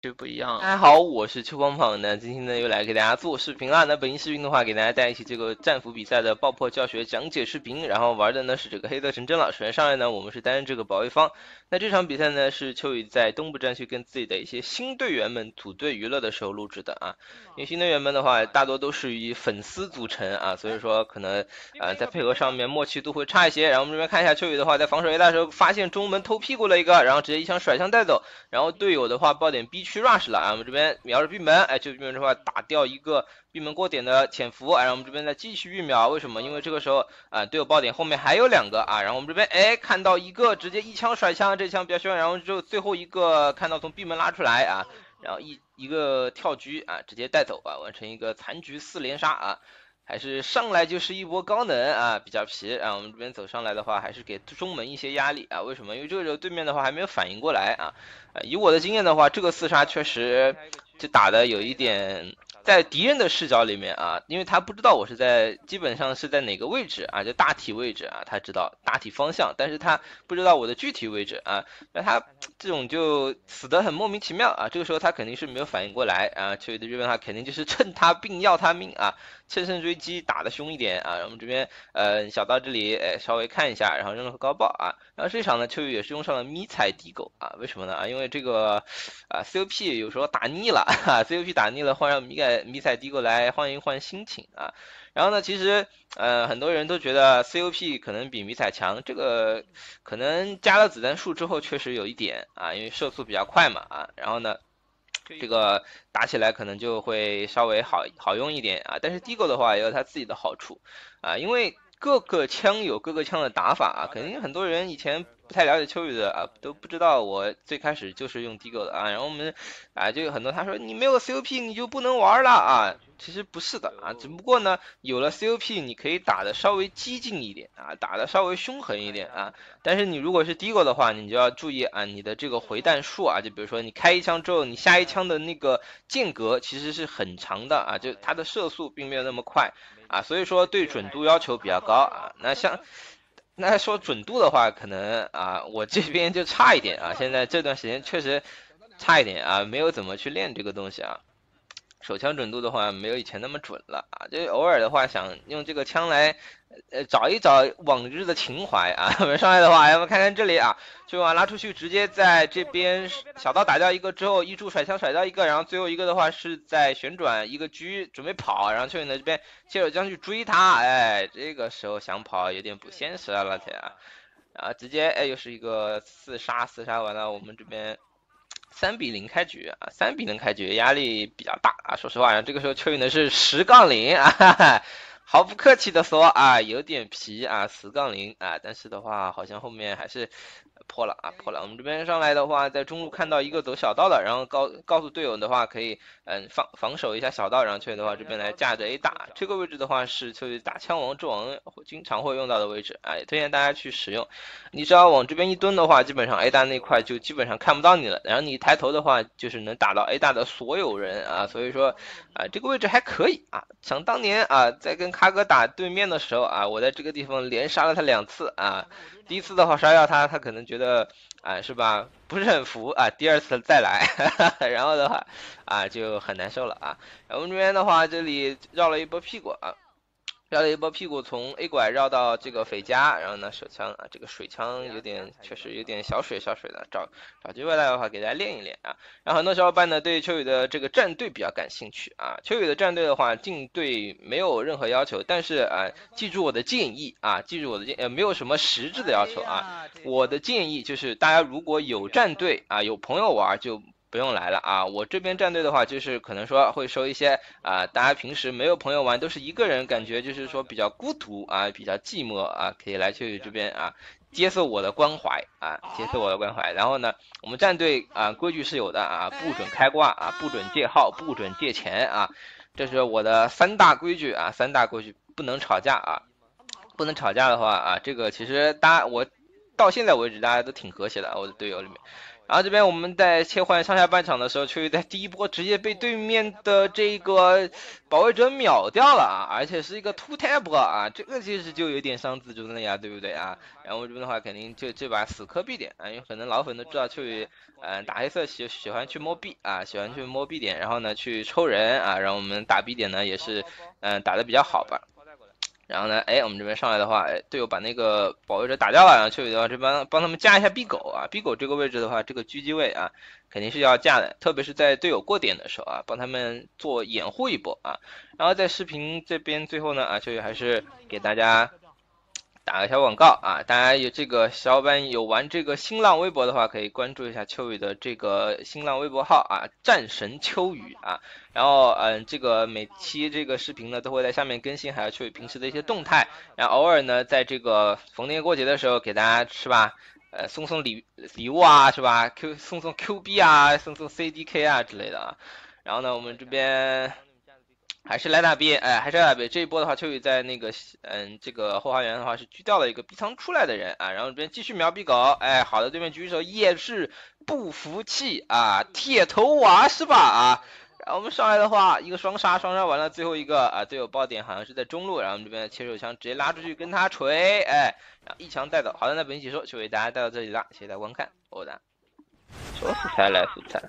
就不一样。大家好，我是邱胖胖，那今天呢又来给大家做视频了。那本期视频的话，给大家带一期这个战斧比赛的爆破教学讲解视频，然后玩的呢是这个黑色神针了。首先上来呢，我们是担任这个保卫方。那这场比赛呢是秋雨在东部战区跟自己的一些新队员们组队娱乐的时候录制的啊。因为新队员们的话大多都是以粉丝组成啊，所以说可能呃在配合上面默契度会差一些。然后我们这边看一下秋雨的话，在防守 A 大时候发现中门偷屁股了一个，然后直接一枪甩枪带走，然后队友的话爆点 B 区 rush 了啊。我们这边瞄着闭门，哎，就闭门的话打掉一个闭门过点的潜伏，然后我们这边再继续预瞄，为什么？因为这个时候啊队友爆点后面还有两个啊，然后我们这边哎看到一个直接一枪甩枪，这枪比较凶，然后就最后一个看到从闭门拉出来啊，然后一一个跳狙啊直接带走啊，完成一个残局四连杀啊。还是上来就是一波高能啊，比较皮。啊我们这边走上来的话，还是给中门一些压力啊。为什么？因为这个时候对面的话还没有反应过来啊。以我的经验的话，这个四杀确实就打的有一点。在敌人的视角里面啊，因为他不知道我是在基本上是在哪个位置啊，就大体位置啊，他知道大体方向，但是他不知道我的具体位置啊，那他这种就死得很莫名其妙啊，这个时候他肯定是没有反应过来啊，秋雨的这边的话肯定就是趁他病要他命啊，乘胜追击打得凶一点啊，然后我们这边呃小到这里哎稍微看一下，然后扔了个高爆啊，然后这场呢秋雨也是用上了迷彩地狗啊，为什么呢啊？因为这个啊 COP 有时候打腻了 哈，COP 打腻了换上迷彩。迷彩低狗来换一换心情啊，然后呢，其实呃很多人都觉得 COP 可能比迷彩强，这个可能加了子弹数之后确实有一点啊，因为射速比较快嘛啊，然后呢，这个打起来可能就会稍微好好用一点啊，但是 Digo 的话也有它自己的好处啊，因为各个枪有各个枪的打法啊，肯定很多人以前。不太了解秋雨的啊，都不知道我最开始就是用 Digo 的啊，然后我们啊就有很多他说你没有 COP 你就不能玩了啊，其实不是的啊，只不过呢有了 COP 你可以打的稍微激进一点啊，打的稍微凶狠一点啊，但是你如果是 Digo 的话，你就要注意啊，你的这个回弹数啊，就比如说你开一枪之后，你下一枪的那个间隔其实是很长的啊，就它的射速并没有那么快啊，所以说对准度要求比较高啊，那像。那说准度的话，可能啊，我这边就差一点啊。现在这段时间确实差一点啊，没有怎么去练这个东西啊。手枪准度的话，没有以前那么准了啊，就偶尔的话想用这个枪来，呃，找一找往日的情怀啊。我们上来的话，我们看看这里啊，就往拉出去，直接在这边小刀打掉一个之后，一柱甩枪甩掉一个，然后最后一个的话是在旋转一个狙准备跑，然后秋雨呢这边接手将去追他，哎，这个时候想跑有点不现实啊，老铁啊，啊，直接哎又是一个四杀，四杀完了我们这边。三比零开局啊，三比零开局，压力比较大啊。说实话，这个时候蚯蚓的是十杠零啊，毫不客气的说啊，有点皮啊，十杠零啊，但是的话，好像后面还是。破了啊，破了！我们这边上来的话，在中路看到一个走小道的，然后告告诉队友的话，可以嗯防防守一下小道，然后秋雨的话这边来架着 A 打，这个位置的话是秋雨打枪王之王经常会用到的位置啊，也推荐大家去使用。你只要往这边一蹲的话，基本上 A 大那块就基本上看不到你了，然后你抬头的话，就是能打到 A 大的所有人啊，所以说啊这个位置还可以啊。想当年啊，在跟咖哥打对面的时候啊，我在这个地方连杀了他两次啊。第一次的话杀掉他，他可能觉得，啊，是吧？不是很服啊。第二次再来，然后的话，啊，就很难受了啊。我们这边的话，这里绕了一波屁股啊。绕了一波屁股，从 A 拐绕到这个匪家，然后呢手枪啊，这个水枪有点确实有点小水小水的，找找机会来的话给大家练一练啊。然后很多小伙伴呢对秋雨的这个战队比较感兴趣啊。秋雨的战队的话进队没有任何要求，但是啊记住我的建议啊，记住我的建呃没有什么实质的要求啊。我的建议就是大家如果有战队啊有朋友玩就。不用来了啊！我这边战队的话，就是可能说会收一些啊，大家平时没有朋友玩，都是一个人，感觉就是说比较孤独啊，比较寂寞啊，可以来秋雨这边啊，接受我的关怀啊，接受我的关怀。然后呢，我们战队啊，规矩是有的啊，不准开挂啊，不准借号，不准借钱啊，这是我的三大规矩啊，三大规矩不能吵架啊，不能吵架的话啊，这个其实大家我到现在为止大家都挺和谐的，我的队友里面。然后这边我们在切换上下半场的时候，秋雨在第一波直接被对面的这个保卫者秒掉了啊，而且是一个 two tap 啊，这个其实就有点伤自尊了呀，对不对啊？然后这边的话肯定就这把死磕 B 点啊，因为可能老粉都知道秋雨嗯打黑色喜喜欢去摸 B 啊，喜欢去摸 B 点，然后呢去抽人啊，然后我们打 B 点呢也是嗯打的比较好吧。然后呢，哎，我们这边上来的话，哎，队友把那个保卫者打掉了，然后秋雨的话这边帮他们架一下 B 狗啊，B 狗这个位置的话，这个狙击位啊，肯定是要架的，特别是在队友过点的时候啊，帮他们做掩护一波啊。然后在视频这边最后呢，啊，秋雨还是给大家。打个小广告啊！大家有这个小伙伴有玩这个新浪微博的话，可以关注一下秋雨的这个新浪微博号啊，战神秋雨啊。然后嗯，这个每期这个视频呢都会在下面更新，还有秋雨平时的一些动态。然后偶尔呢，在这个逢年过节的时候，给大家是吧？呃，送送礼礼物啊，是吧？Q 送送 Q 币啊，送送 CDK 啊之类的啊。然后呢，我们这边。还是来打 B，哎，还是来打 B。这一波的话，秋雨在那个，嗯，这个后花园的话是狙掉了一个 B 仓出来的人啊，然后这边继续瞄 B 狗，哎，好的，对面狙击手也是不服气啊，铁头娃是吧啊？然后我们上来的话，一个双杀，双杀完了，最后一个啊，队友爆点好像是在中路，然后我们这边切手枪直接拉出去跟他锤，哎，然后一枪带走。好的，那本期解说就为大家带到这里了，谢谢大家观看，欧的，说素材来素材。